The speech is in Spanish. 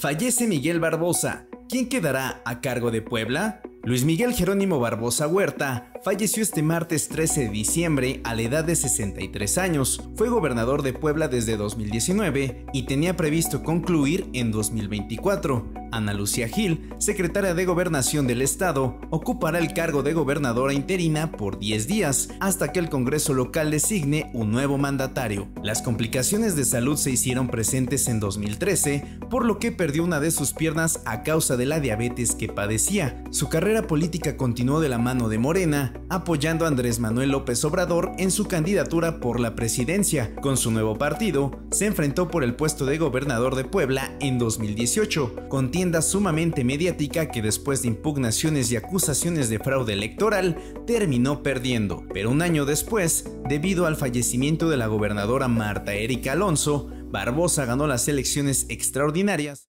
Fallece Miguel Barbosa. ¿Quién quedará a cargo de Puebla? Luis Miguel Jerónimo Barbosa Huerta falleció este martes 13 de diciembre a la edad de 63 años. Fue gobernador de Puebla desde 2019 y tenía previsto concluir en 2024. Ana Lucía Gil, secretaria de Gobernación del Estado, ocupará el cargo de gobernadora interina por 10 días hasta que el Congreso local designe un nuevo mandatario. Las complicaciones de salud se hicieron presentes en 2013, por lo que perdió una de sus piernas a causa de la diabetes que padecía. Su carrera política continuó de la mano de Morena, apoyando a Andrés Manuel López Obrador en su candidatura por la presidencia. Con su nuevo partido, se enfrentó por el puesto de gobernador de Puebla en 2018, sumamente mediática que después de impugnaciones y acusaciones de fraude electoral terminó perdiendo. Pero un año después, debido al fallecimiento de la gobernadora Marta Erika Alonso, Barbosa ganó las elecciones extraordinarias